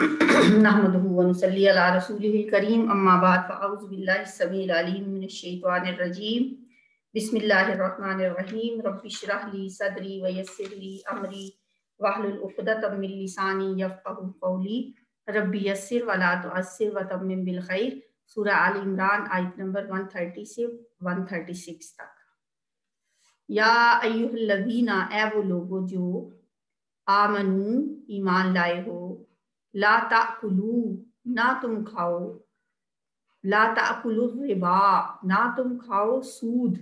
नहमदुहु व नुसल्ली अला रसूलिहिल करीम अम्मा बाद फ़अऊज़ु बिल्लाहि समील अलीम मिनश शैतानिर रजीम बिस्मिल्लाहिर रहमानिर रहीम रब्बि इश्रह ली सदरी व यस्सिर ली अमरी वहलुल उक़दतम मिन लिसानी यफ़क़हू क़ौली रब्बि यस्सिर व ला तुअस्सिर व तम्मिम बिल खैर सूरह आल इमरान आयत नंबर 130 से 136 तक या अय्युहल्लज़ीना ए वो लोगो जो आमनू ईमान लाए हो ला ताकुलू, ना तुम खाओ। ला ताकुलु रिबा, ना तुम खाओ सूद।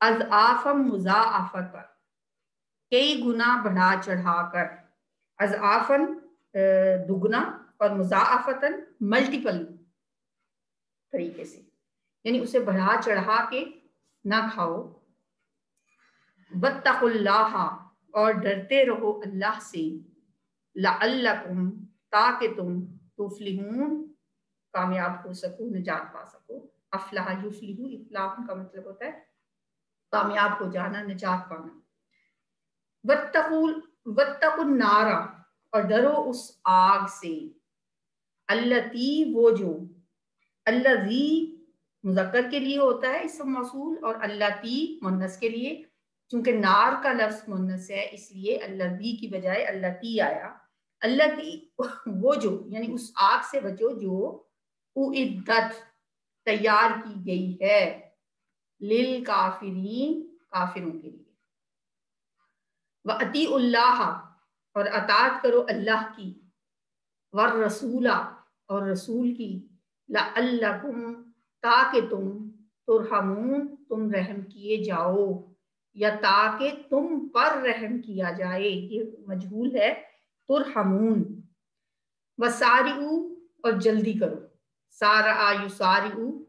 अज आफम मुजाफत कई गुना बढ़ा चढ़ाकर। अज आफन दुगना और मुजाफतन मल्टीपल तरीके से। यानी उसे बढ़ा चढ़ा के ना खाओ। बत्तकुल्लाह और डरते रहो अल्लाह से। लअल्लकुम, ताकि तुम तुफलिहून कामयाब हो सको, निजात पा सको। अफलाह युफलिहू, इफलाह का मतलब होता है कामयाब हो जाना, निजात पाना। वत्तकुल नारा, और डरो उस आग से। अल्लती, वो जो, अल्लजी मुजक्कर के लिए होता है इस मौसूल, और अल्लाती मुन्नस के लिए। चूँकि नार का लफ्ज मुन्नस है, इसलिए अल्लाह की बजाय अल्लाह आया। अल्लाह की वो जो, यानी उस आग से बचो जो उद्दत तैयार की गई है लिल काफिरीन काफिरों के लिए। व अती उल्लाह और अतात करो अल्लाह की, वर रसूला और रसूल की ला ताकि तुम तुरहमून तुम रहम किए जाओ या ताकि तुम पर रहम किया जाए, ये मजबूल है। तुरहमून वसारिऊ और जल्दी करो। सारा आयु सारिऊ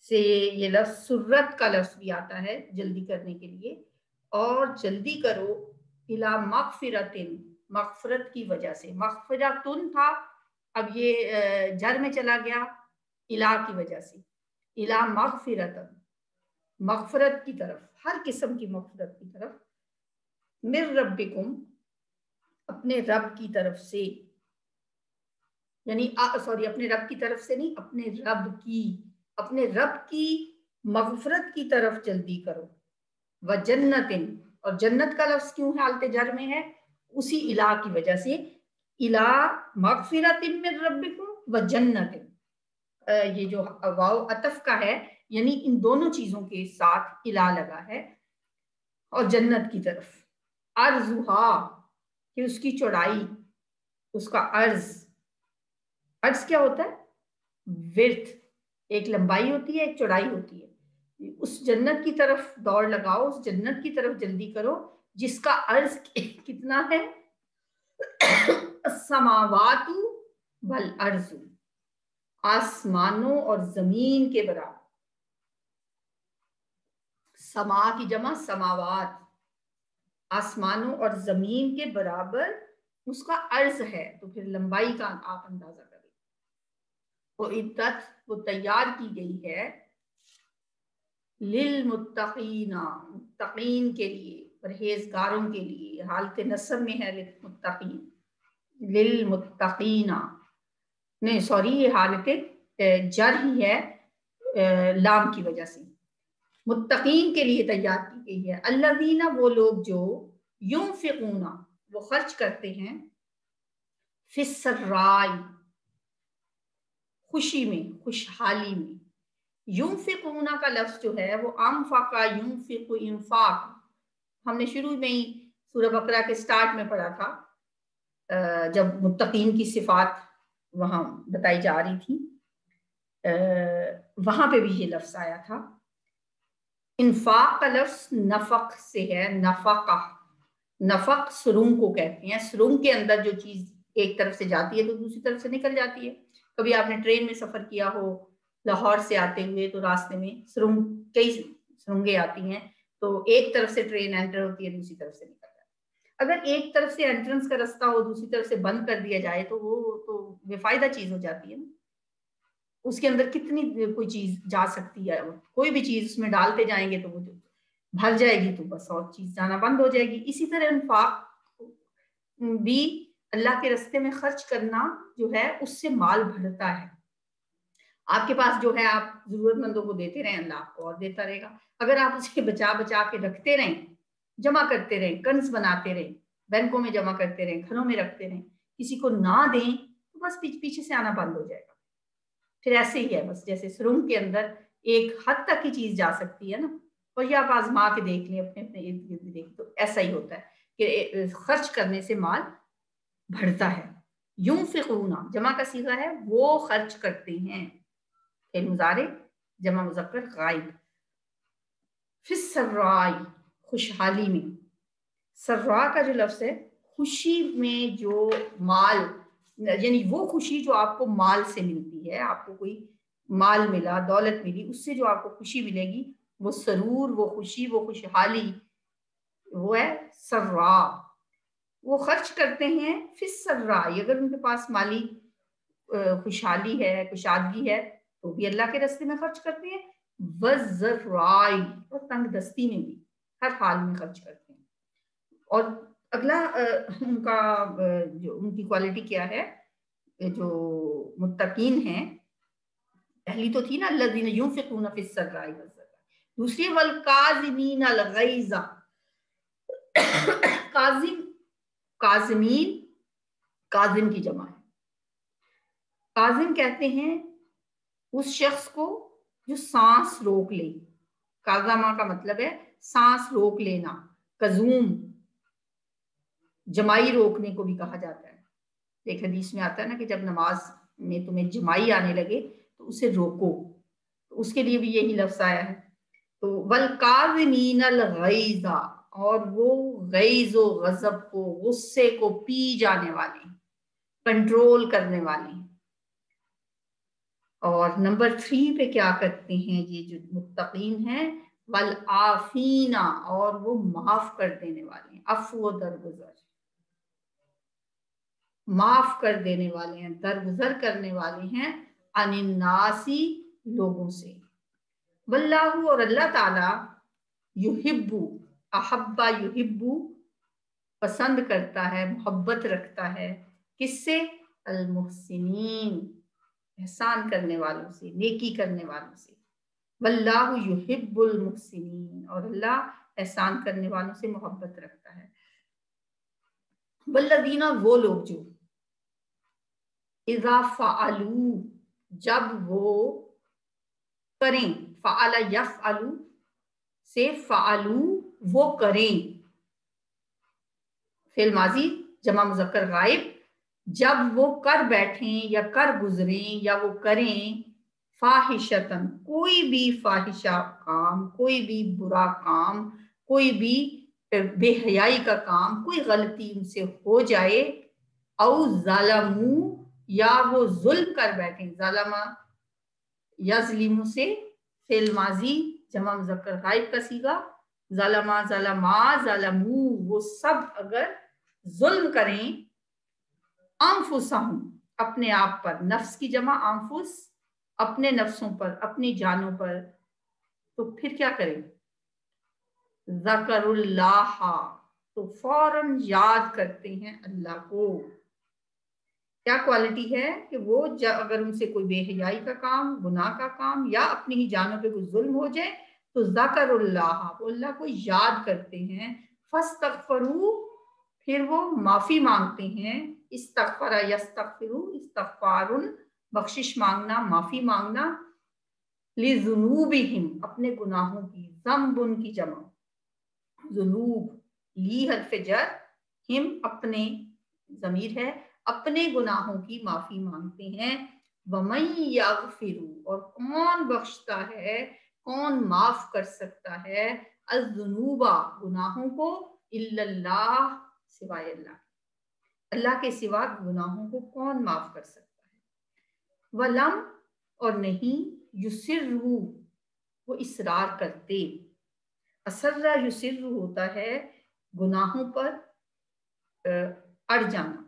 से ये लफ्ज सुरत का लफ्ज भी आता है जल्दी करने के लिए। और जल्दी करो इला मगफिरतिन, मगफरत की वजह से। मगफरतुन था, अब ये जर में चला गया, इला की वजह से। इला मगफिरतन, मगफरत की तरफ़, हर किस्म की मगफरत की तरफ़। मिर रबिकुम अपने रब की तरफ़ से, यानी सॉरी अपने रब की तरफ़ से नहीं, अपने रब की, अपने रब की मगफरत की तरफ़ जल्दी करो। व जन्नतिन, और जन्नत का लफ्ज क्यों हालत जर में है? उसी इला की वजह से, इला मगफिरतिन में रबिकुम व जन्नतिन। ये जो वाव अतफ का है, यानी इन दोनों चीज़ों के साथ इला लगा है, और जन्नत की तरफ़। अर्जुहा कि उसकी चौड़ाई, उसका अर्ज़ अर्ज़ क्या होता है? विर्थ एक लंबाई होती है, एक चौड़ाई होती है। उस जन्नत की तरफ़ दौड़ लगाओ, उस जन्नत की तरफ़ जल्दी करो, जिसका अर्ज़ कितना है? समावातु वल अर्जु। आसमानों और ज़मीन के बराबर। समा की जमा समावात। आसमानों और ज़मीन के बराबर उसका अर्ज़ है। तो फिर लंबाई का आप अंदाज़ा करें। वो इद्दत, वो तैयार की गई है। लिल मुत्तकीना, मुत्तकीन के लिए, परहेजगारों के लिए हालत नसब में है मुत्तकीन। लिल मुत्तकीना नहीं सॉरी ये हालत जर ही है लाम की वजह से। मुत्तकीन के लिए तैयार की गई है। अल्लादीना वो लोग जो यूँ फिकूना वो खर्च करते हैं फिसराई खुशी में, खुशहाली में। यूँ फिकूना का लफ्ज जो है, वो आम फाका यूँ फिकु इंफाक हमने शुरू में ही सूरह बकरा के स्टार्ट में पढ़ा था जब मुत्तकीन की सिफात वहाँ बताई जा रही थी। वहाँ पे भी ये लफ्ज आया था। इन्फाक का लफ्ज नफक से है, नफका। नफक सुरुंग को कहते हैं। सुरुंग के अंदर जो चीज़ एक तरफ़ से जाती है तो दूसरी तरफ़ से निकल जाती है। कभी आपने ट्रेन में सफ़र किया हो, लाहौर से आते हुए तो रास्ते में सुरुंग, कई सुरंगे आती हैं तो एक तरफ़ से ट्रेन एंटर होती है, दूसरी तरफ़ से निकल जाती है। अगर एक तरफ़ से एंट्रेंस का रास्ता हो, दूसरी तरफ़ से बंद कर दिया जाए तो वो तो बेफायदा चीज़ हो जाती है ना। उसके अंदर कितनी कोई चीज़ जा सकती है? कोई भी चीज़ उसमें डालते जाएँगे तो वो भर जाएगी तो बस और चीज़ जाना बंद हो जाएगी। इसी तरह इन्फाक भी अल्लाह के रस्ते में खर्च करना जो है, उससे माल बढ़ता है। आपके पास जो है, आप जरूरतमंदों को देते रहें, अल्लाह आपको और देता रहेगा। अगर आप उसे बचा बचा के रखते रहें, जमा करते रहें कंस बनाते रहें, बैंकों में जमा करते रहें, घरों में रखते रहें, किसी को ना दें तो बस पीछे से आना बंद हो जाएगा। फिर ऐसे ही है, बस जैसे सुरंग के अंदर एक हद तक की चीज़ जा सकती है ना। और ये आप आजमा के देख लें, अपने अपने इर्द गिर्द देख तो ऐसा ही होता है कि खर्च करने से माल बढ़ता है। यूँ फिकूना जमा का सीधा है, वो खर्च करते हैं। मुजारे, जमा मुजक्कर, गायब। सर्राई, खुशहाली में। सर्रा का जो लफ्ज है, खुशी में जो माल यानी वो खुशी जो आपको माल से मिलती है, आपको कोई माल मिला, दौलत मिली, उससे जो आपको खुशी मिलेगी, वो सरूर, वो खुशी, वो खुशहाली, वो है सर्रा। वो खर्च करते हैं फिर सर्रा। अगर उनके पास माली खुशहाली है, खुशादगी है तो भी अल्लाह के रस्ते में खर्च करते हैं। वजराई और तंग दस्ती में भी, हर हाल में खर्च करते हैं। और अगला उनका जो उनकी क्वालिटी क्या है? जो मुत्तकीन है, पहली तो थी ना अल्लाह यूँ फिकून दूसरी, वल काजिमीन अलगैजा काजिम, काजमीन, काजिम की जमा है। काजिम कहते हैं, उस शख्स को जो सांस रोक ले। काजामा का मतलब है, सांस रोक लेना। कजूम जमाई रोकने को भी कहा जाता है। एक हदीस में आता है ना कि जब नमाज़ में तुम्हें जमाई आने लगे तो उसे रोको। तो उसके लिए भी यही लफ्ज आया है। तो वल गैजा, और वो गैजो गजब को, गुस्से को पी जाने वाले, कंट्रोल करने वाले। और नंबर थ्री पे क्या करते हैं, ये जो मुतकीन है, वल आफीना, और वो माफ़ कर देने वाले अफो दरगुजर। माफ़ कर देने वाले हैं, दरगुजर करने वाले हैं अनिनासी लोगों से। वल्लाहु और अल्लाह ताला युहिब्बु, अहब्बा युहिब्बु पसंद करता है, मोहब्बत रखता है। किससे? अलमुहसिनीन, एहसान करने वालों से, नेकी करने वालों से। वल्लाहु युहिब्बुल मुहसिनीन, और अल्लाह एहसान करने वालों से मोहब्बत रखता है। वल्लदीना, वो लोग जो इजा जब वो करें, फ़ाला यफ अलू से फ़ालू वो करें। फिल माजी, जमा मुजक्कर गायब, जब वो कर बैठे या कर गुजरे या वो करें, फाहिशतन, कोई भी फाहिशा काम, कोई भी बुरा काम, कोई भी बेहयाई का काम, कोई गलती उनसे हो जाए, औ जालमू या वो जुल्म कर बैठे, जालमा यजलिमू से, फेल माजी, जमा मुजक्कर गायब का सीगा, जालमा जालमा, जालमू, वो सब अगर जुल्म करें आंफुसहम अपने आप पर, नफ्स की जमा आंफुस अपने नफ्सों पर, अपनी जानों पर तो फिर क्या करें? जकरुल्लाह तो फ़ौरन याद करते हैं अल्लाह को। क्या क्वालिटी है कि वो अगर उनसे कोई बेहयाई का काम, गुनाह का काम या अपनी ही जानों पे कोई जुल्म हो जाए तो जकरुल्लाह अल्लाह को याद करते हैं। फस फिर वो माफ़ी मांगते हैं। इस्तगफरा यस्तगफिरु, इस्तगफारुन, बख्शिश मांगना, माफ़ी मांगना। लिजुनूबिहिम, अपने गुनाहों की, जम्बुन की जमा। जुनूब ली हरफ जर हिम अपने जमीर है। अपने गुनाहों की माफ़ी मांगते हैं। यागफिरु, और कौन बख्शता है? कौन माफ़ कर सकता है? अजुनूबा गुनाहों को सिवाय अल्लाह अल्लाह के सिवा गुनाहों को कौन माफ़ कर सकता है? वलम, और नहीं युसिर वो इसरार करते। असर्रा युसिर होता है गुनाहों पर अड़ जाना।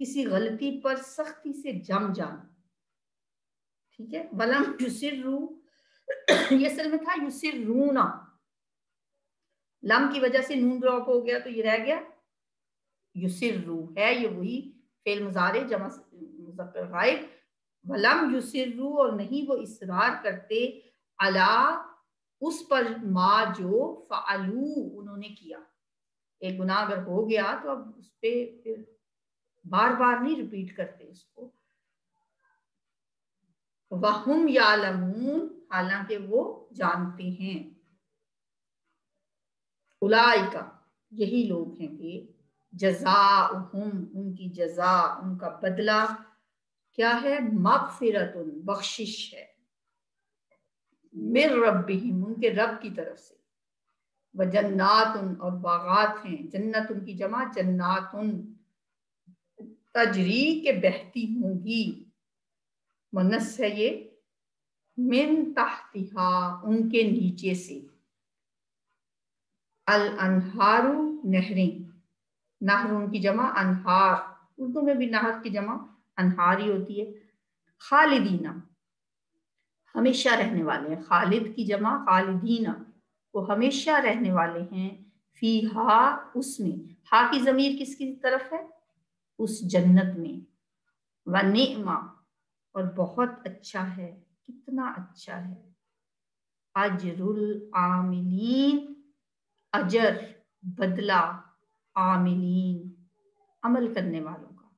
किसी गलती पर सख्ती से जम जाना। ठीक है? वलम युसिर रू ये असल में था युसिर रूना लम की वजह से नून ड्रॉप हो गया तो ये रह गया युसिर्रू। है ये वही फेल मुजारे, जमा गायब। वलम युसिर्रू, और नहीं वो इसरार करते, अला उस पर मा जो फालू उन्होंने किया। एक गुनाह अगर हो गया तो अब उस पर फिर बार बार नहीं रिपीट करते उसको वाहुम यालमून हालाँकि वो जानते हैं। उलाई का यही लोग हैं कि जजा उनकी जजा, उनका बदला क्या है? मगफिरत बख्शिश है। मिर रबिम उनके रब की तरफ़ से। व जन्नात और बागात हैं। जन्नत उनकी जमा जन्नात तजरी के बहती होंगी। मनस है ये, मिन तहतिहा उनके नीचे से। अल अनहारू नहरें, नहर उनकी जमा, अनहार। उर्दू में भी नहर की जमा, अनहार ही होती है। खालिदीना, हमेशा रहने वाले हैं। खालिद की जमा, खालिदीना, वो हमेशा रहने वाले हैं। फ़ी हा उसमें। हा की जमीर किसकी तरफ़ है? उस जन्नत में। व नेमा, और बहुत अच्छा है, कितना अच्छा है। अजरुल आमिलीन, अजर बदला आमिलीन, अमल करने वालों का,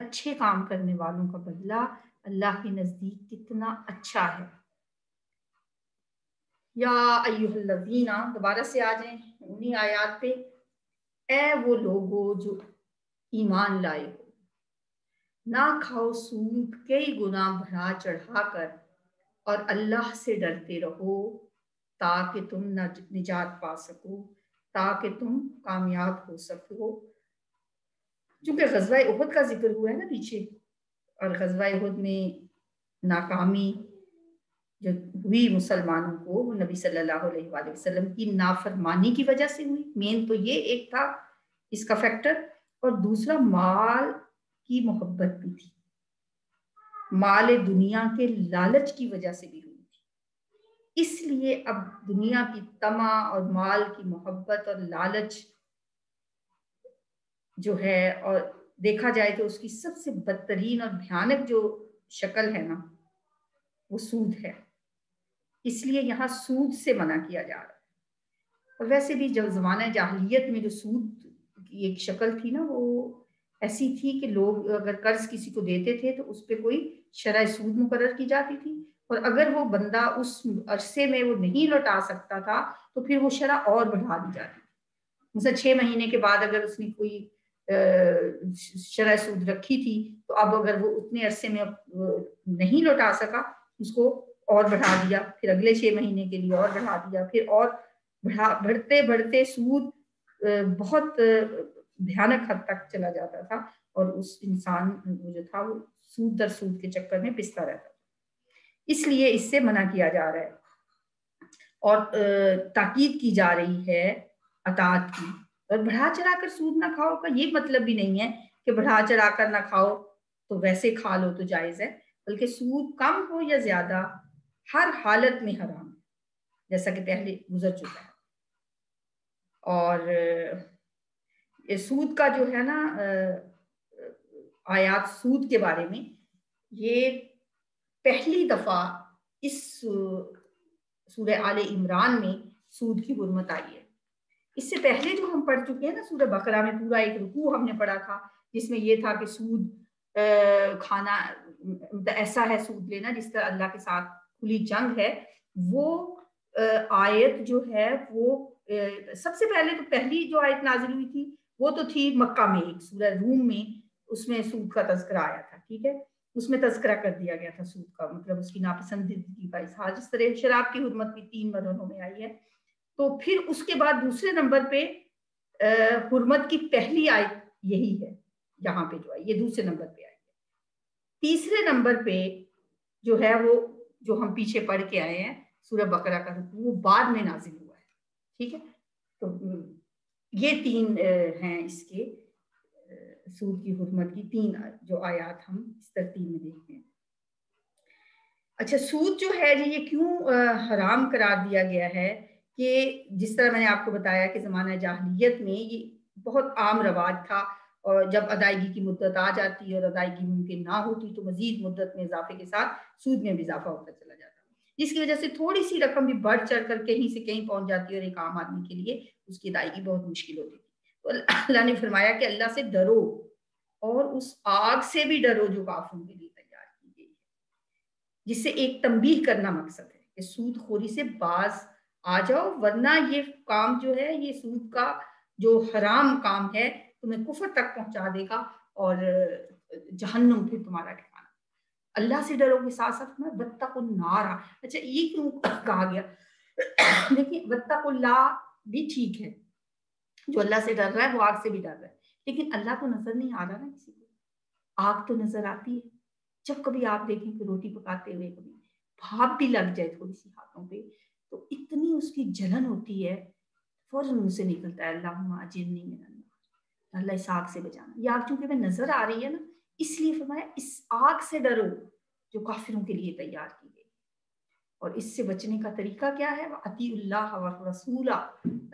अच्छे काम करने वालों का बदला अल्लाह के नज़दीक कितना अच्छा है। या अयुल्लवीना दोबारा से आ जाए उन्हीं आयात पे। ए वो लोगो जो ईमान लाए हो। ना खाओ सूद कई गुना बढ़ा चढ़ा कर और अल्लाह से डरते रहो ताकि तुम निजात पा सको, ताकि तुम कामयाब हो सको। चूँकि गजवा उहद का ज़िक्र हुआ है ना पीछे, और गजवा उहद में नाकामी जो हुई मुसलमानों को नबी सल्लल्लाहु अलैहि वसल्लम की नाफरमानी की वजह से हुई। मेन तो ये एक था, इसका फैक्टर और दूसरा माल की मोहब्बत भी थी। माल दुनिया के लालच की वजह से भी हुई थी। इसलिए अब दुनिया की तमा और माल की मोहब्बत और लालच जो है और देखा जाए तो उसकी सबसे बदतरीन और भयानक जो शक्ल है ना, वो सूद है। इसलिए यहाँ सूद से मना किया जा रहा है। और वैसे भी जब जमाना जाहलीत में जो सूद एक शक्ल थी ना, वो ऐसी थी कि लोग अगर कर्ज किसी को देते थे तो उस पर कोई शराय सूद मुकर की जाती थी। और अगर वो बंदा उस अरसे में वो नहीं लौटा सकता था तो फिर वो शरा और बढ़ा दी जाती थी। छह महीने के बाद अगर उसने कोई शराय सूद रखी थी तो अब अगर वो उतने अरसे में नहीं लौटा सका, उसको और बढ़ा दिया, फिर अगले छह महीने के लिए और बढ़ा दिया, फिर और बढ़ा बढ़ते बढ़ते सूद बहुत भयानक हद तक चला जाता था और उस इंसान जो था, वो सूद दर सूद के चक्कर में पिसता रहता था। इसलिए इससे मना किया जा रहा है। और ताकीद की जा रही है अतात की। और बढ़ा चढ़ा कर सूद ना खाओ का ये मतलब भी नहीं है कि बढ़ा चढ़ा कर ना खाओ तो वैसे खा लो तो जायज़ है, बल्कि सूद कम हो या ज़्यादा हर हालत में हराम जैसा कि पहले गुजर चुका है। और सूद का जो है ना आयात सूद के बारे में, ये पहली दफ़ा इस सूर्य आले इमरान में सूद की हुरमत आई है। इससे पहले जो हम पढ़ चुके हैं ना सूर्य बकरा में पूरा एक रुकू हमने पढ़ा था, जिसमें ये था कि सूद खाना, ऐसा है सूद लेना जिस तरह अल्लाह के साथ खुली जंग है, वो आयत जो है, वो सबसे पहले तो पहली जो आयत नाजिल हुई थी, वो तो थी मक्का में एक सूरह रूम में, उसमें सूद का तस्करा आया था, ठीक है? उसमें तस्करा कर दिया गया था सूद का मतलब उसकी नापसंदीदगी का इजहार, जिस तरह शराब की हुरमत भी तीन मरहलों में आई है। तो फिर उसके बाद दूसरे नंबर पे हुरमत की पहली आयत यही है, यहाँ पे जो है ये दूसरे नंबर पे आई है। तीसरे नंबर पे जो है वो, जो हम पीछे पढ़ के आए हैं, सूरह बकरा का वो बाद में नाजिल ठीक है? तो ये तीन हैं इसके सूद की हुरमत की तीन जो आयात हम इस तरतीब में देखते हैं। अच्छा सूद जो है जी, ये क्यों हराम करार दिया गया है कि जिस तरह मैंने आपको बताया कि ज़माना जाहलीत में ये बहुत आम रवाज था और जब अदायगी की मुद्दत आ जाती है और अदायगी मुमकिन ना होती तो मजीद मुद्दत में इजाफे के साथ सूद में भी इजाफा होता चला जाता। जिसकी वजह से थोड़ी सी रकम भी बढ़ चढ़ कर कहीं से कहीं पहुँच जाती है और एक आम आदमी के लिए उसकी अदायगी बहुत मुश्किल होती थी तो अल्लाह ने फरमाया कि अल्लाह से डरो और उस आग से भी डरो जो काफिरों के लिए तैयार की गई है। जिससे एक तंबीह करना मकसद है कि सूद खोरी से बाज आ जाओ, वरना ये काम जो है, ये सूद का जो हराम काम है, तुम्हें कुफर तक पहुँचा देगा और जहन्नुम फिर तुम्हारा अल्लाह से डरो के साथ साथ में बत्ता को नारा अच्छा ये क्यों कहा गया? देखिए बत्ता को ला भी ठीक है। जो अल्लाह से डर रहा है, वो आग से भी डर रहा है। लेकिन अल्लाह को नज़र नहीं आ रहा ना किसी को। आग तो नज़र आती है। जब कभी आप देखें कि रोटी पकाते हुए कभी भाप भी लग जाए थोड़ी सी हाथों पे तो इतनी उसकी जलन होती है, फ़ौरन मुँह से निकलता है अल्लाह नहीं अल्लाह इस आग से बचाना। ये आग चूँकि नज़र आ रही है ना इसलिए फरमाया इस आग से डरो जो काफिरों के लिए तैयार की गई। और इससे बचने का तरीका क्या है? अती रसूला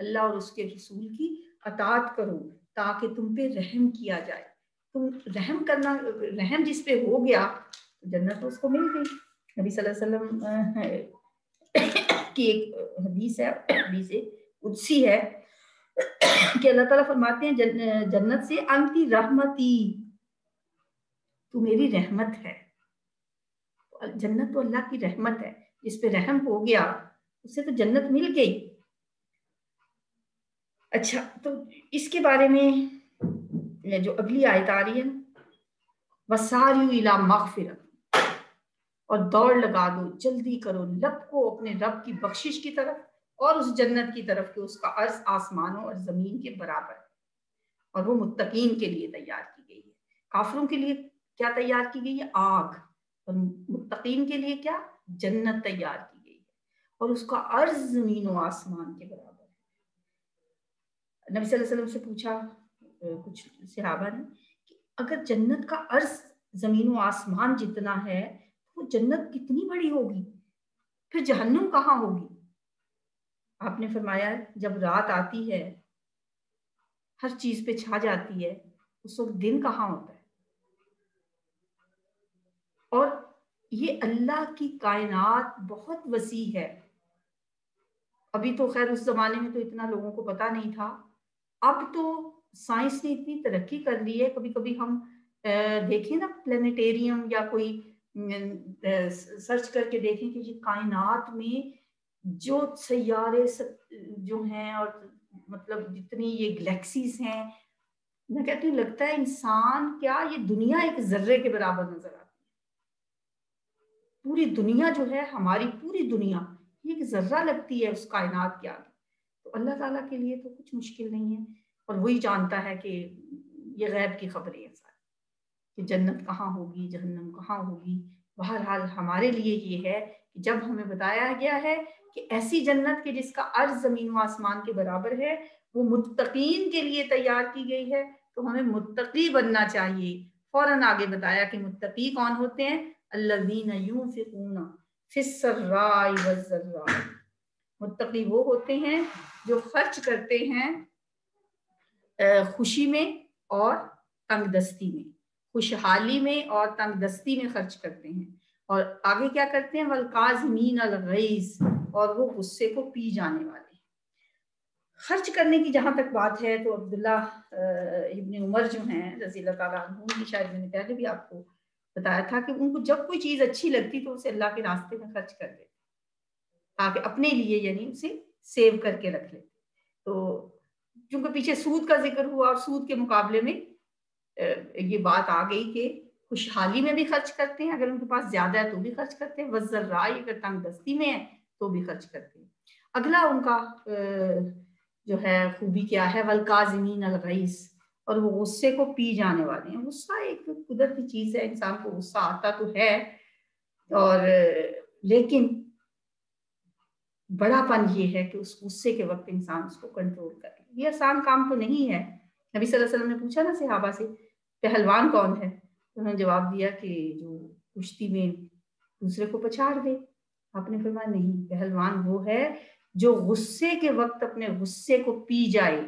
अल्लाह और उसके रसूल की अतात करो ताकि तुम पे रहम किया जाए। तुम रहम करना रहम जिस पे हो गया तो जन्नत तो उसको मिल गई। नबी सल्लल्लाहु अलैहि वसल्लम की एक हदीस है हदीस उदसी है कि अल्लाह ताला फरमाते हैं जन, जन्नत से अंति रहमती तू मेरी रहमत है। जन्नत तो अल्लाह की रहमत है, जिस पे रहम हो गया, उसे तो जन्नत मिल गई। अच्छा तो इसके बारे में जो अगली आयत आ रही है वसारिला मगफिरत, और दौड़ लगा दो, जल्दी करो लब को अपने रब की बख्शिश की तरफ़ और उस जन्नत की तरफ़ के उसका अर्ज़ आसमानों और ज़मीन के बराबर। और वो मुत्तकीन के लिए तैयार की गई है। काफरों के लिए क्या तैयार की गई है? आग। और मुत्तकीन के लिए क्या? जन्नत तैयार की गई है। और उसका अर्ज़ ज़मीन और आसमान के बराबर है। नबी वसल्लम से पूछा कुछ सिहाबा ने कि अगर जन्नत का अर्ज़ ज़मीन व आसमान जितना है तो जन्नत कितनी बड़ी होगी? फिर जहन्नुम कहाँ होगी? आपने फरमाया, जब रात आती है, हर चीज़ पे छा जाती है, उस वक्त दिन कहाँ होता है और ये अल्लाह की कायनात बहुत वसी है। अभी तो खैर उस जमाने में तो इतना लोगों को पता नहीं था। अब तो साइंस ने इतनी तरक्की कर ली है। कभी कभी हम देखें ना प्लानिटेरियम या कोई सर्च करके देखें कि ये कायनात में जो सैारे जो हैं और मतलब जितनी ये गलेक्सीज हैं, मैं कहती हूँ लगता है इंसान क्या ये दुनिया एक जर्रे के बराबर नज़र है। पूरी दुनिया जो है, हमारी पूरी दुनिया एक जर्रा लगती है उस कायनात के आगे। तो अल्लाह ताला के लिए तो कुछ मुश्किल नहीं है, और वही जानता है कि ये गैब की खबरें हैं सारी, कि जन्नत कहाँ होगी, जहन्नम कहाँ होगी। बहरहाल हमारे लिए ये है कि जब हमें बताया गया है कि ऐसी जन्नत के जिसका अर्ज़ ज़मीन व आसमान के बराबर है, वो मुत्तकीन के लिए तैयार की गई है तो हमें मुत्तकी बनना चाहिए। फ़ौरन आगे बताया कि मुत्तकी कौन होते हैं? अल्लाजीन मुत्तकी वो होते हैं जो खर्च करते हैं खुशी में और तंगदस्ती में। खुशहाली में और तंगदस्ती में खर्च करते हैं। और आगे क्या करते हैं? वलकाजमीन अलगैस और वो गुस्से को पी जाने वाले खर्च करने की जहाँ तक बात है तो अब्दुल्ला इब्न उमर जो हैं रज़ी की शायद मैंने पहले भी आपको बताया था कि उनको जब कोई चीज़ अच्छी लगती तो उसे अल्लाह के रास्ते में खर्च कर देते। ताकि अपने लिए यानी उसे सेव करके रख लेते। तो क्योंकि पीछे सूद का ज़िक्र हुआ और सूद के मुकाबले में ये बात आ गई कि खुशहाली में भी खर्च करते हैं, अगर उनके पास ज़्यादा है तो भी खर्च करते हैं वजर राय अगर तंग दस्ती में है तो भी खर्च करते हैं। अगला उनका जो है खूबी क्या है? वलकाजमीन अलगईस और वो गुस्से को पी जाने वाले हैं। गुस्सा एक कुदरती चीज़ है, इंसान को गुस्सा आता तो है। और, लेकिन बड़ापन ये है कि उस गुस्से के वक्त इंसान उसको कंट्रोल कर ये आसान काम तो नहीं है। नबी सल्लल्लाहु अलैहि वसल्लम ने पूछा ना सिहाबा से, पहलवान कौन है? तो उन्होंने जवाब दिया कि जो कुश्ती में दूसरे को पछाड़ दे। आपने फरमाया, नहीं, पहलवान वो है जो गुस्से के वक्त अपने गुस्से को पी जाए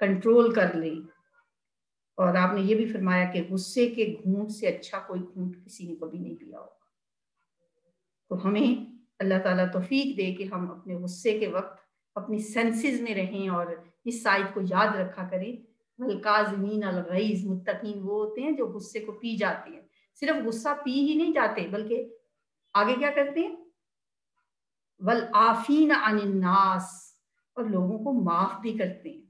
कंट्रोल कर ले। और आपने ये भी फरमाया कि गुस्से के घूंट से अच्छा कोई घूंट किसी ने कभी नहीं पिया होगा। तो हमें अल्लाह ताला तौफीक दे कि हम अपने गुस्से के वक्त अपनी सेंसेस में रहें और इस साइड को याद रखा करें। वलकाजमीन अलगईज मुत्तकीन वो होते हैं जो गुस्से को पी जाते हैं। सिर्फ़ गुस्सा पी ही नहीं जाते, बल्कि आगे क्या करते हैं? वल आफीन अनिन्नास और लोगों को माफ़ भी करते हैं।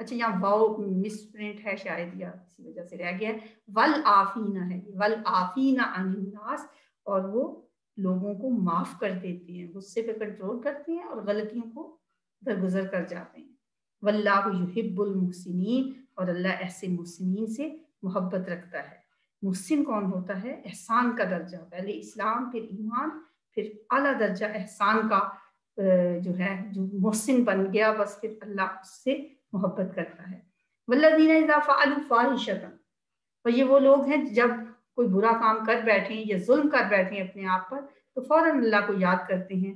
अच्छा यहाँ वाओ मिस प्रिंट है शायद, या इसी वजह से रह गया वल आफीना है वल आफीना अनिन्नास और वो लोगों को माफ़ कर देते हैं, गुस्से पे कंट्रोल करते हैं, और गलतियों को दरगुजर कर जाते हैं। वल्लाह युहिब्बुल मुहसिनीन, और अल्लाह ऐसे मुहसिनीन से मोहब्बत रखता है। मुहसिन कौन होता है? एहसान का दर्जा, पहले इस्लाम, फिर ईमान, फिर अला दर्जा, एहसान का जो है, जो मुहसिन बन गया, बस फिर अल्लाह उससे मोहब्बत करता है। वल्लदीन फाहिशतन। और ये वो लोग हैं, जब कोई बुरा काम कर बैठे या जुल्म कर बैठे अपने आप पर तो फ़ौरन अल्लाह को याद करते हैं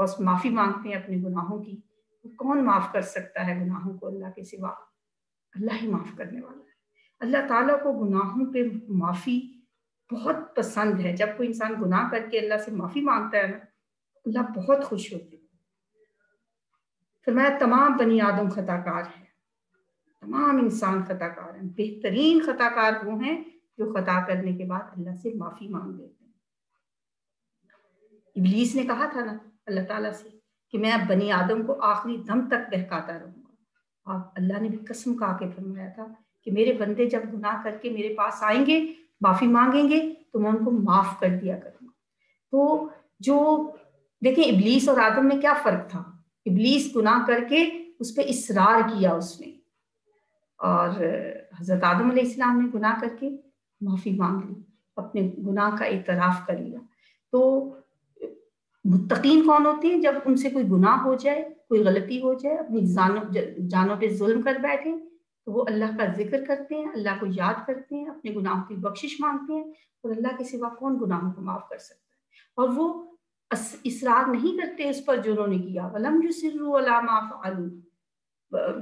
बस माफ़ी मांगते हैं अपने गुनाहों की। तो कौन माफ़ कर सकता है गुनाहों को अल्लाह के सिवा? अल्लाह ही माफ़ करने वाला है। अल्लाह ताला को गुनाहों पे माफ़ी बहुत पसंद है। जब कोई इंसान गुनाह करके अल्लाह से माफ़ी माँगता है ना अल्लाह बहुत खुश होते फरमाया तमाम बनी आदम खताकार है। तमाम इंसान खताकार हैं। बेहतरीन खताकार वो हैं जो खता करने के बाद अल्लाह से माफ़ी मांग लेते हैं। इबलीस ने कहा था ना, अल्लाह ताला से कि मैं बनी आदम को आखिरी दम तक बहकाता रहूँगा। आप अल्लाह ने भी कसम खा के फरमाया था कि मेरे बंदे जब गुनाह करके मेरे पास आएँगे, माफ़ी मांगेंगे तो मैं उनको माफ़ कर दिया करूँगा। तो जो देखें इबलीस और आदम में क्या फ़र्क था? इबलीस गुनाह करके उस पर इसरार किया उसने। और हज़रत आदम इस्लाम ने गुनाह करके माफ़ी मांग ली, अपने गुनाह का इतराफ कर लिया। तो मुत्तकीन कौन होते हैं? जब उनसे कोई गुनाह हो जाए, कोई गलती हो जाए, अपनी जानों जानों पे जुल्म कर बैठे तो वो अल्लाह का ज़िक्र करते हैं, अल्लाह को याद करते हैं, अपने गुनाहों की बख्शिश मांगते हैं, और अल्लाह के सिवा कौन गुनाहों को माफ़ कर सकता है? और वो इसरार नहीं करते इस पर जो किया। वलम फालू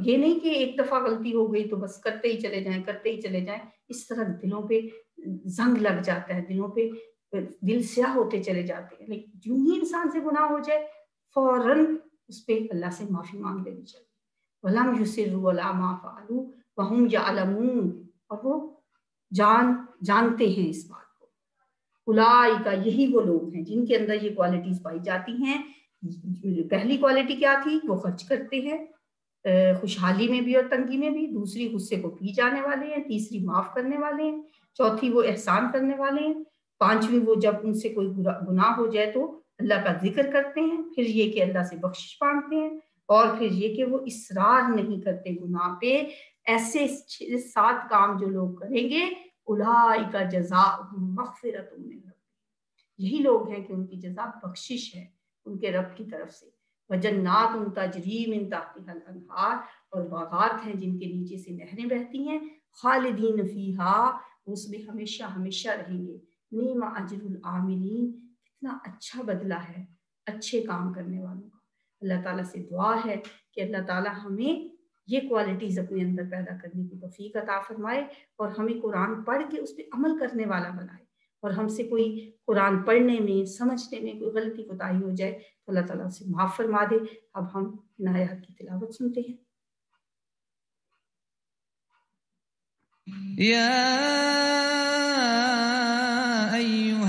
ये नहीं कि एक दफ़ा गलती हो गई तो बस करते ही चले जाएँ, करते ही चले जाएँ। इस तरह दिलों पे जंग लग जाता है दिलों पे दिल स्याह होते चले जाते हैं। लेकिन जो ही इंसान से गुनाह हो जाए, फ़ौरन उस पर अल्लाह से माफ़ी मांग लेनी चाहिए। वलम युसरु फालू वहम और वो जान, जानते हैं इस बात उलाई का यही वो लोग हैं जिनके अंदर ये क्वालिटीज पाई जाती हैं। पहली क्वालिटी क्या थी? वो खर्च करते हैं खुशहाली में भी और तंगी में भी। दूसरी गुस्से को पी जाने वाले हैं, तीसरी माफ़ करने वाले हैं, चौथी वो एहसान करने वाले हैं। पांचवी वो जब उनसे कोई गुनाह हो जाए तो अल्लाह का ज़िक्र करते हैं, फिर ये कि अल्लाह से बख्शिश मांगते हैं और फिर ये कि वो इसरार नहीं करते गुनाह पे। ऐसे सात काम जो लोग करेंगे उलाई का जजा यही लोग हैं कि उनकी जजा बख्शिश है उनके रब की तरफ़ से। वजन्नात उन तजरीम इन अनहार और बागात हैं जिनके नीचे से नहरें बहती हैं। खालिदीन फीहा उसमें हमेशा हमेशा रहेंगे। नीमा अजरुल आमिलीन, कितना अच्छा बदला है, अच्छे काम करने वालों का। अल्लाह ताला से दुआ है कि अल्लाह ताला हमें ये क्वालिटीज अपने अंदर पैदा करने की तोफीक अता फरमाए और हमें कुरान पढ़ के उस पर अमल करने वाला बनाए और हमसे कोई कुरान पढ़ने में समझने में कोई गलती कोताही हो जाए तो अल्लाह ताला से माफ़ फरमा दे अब हम नायात की तिलावत सुनते हैं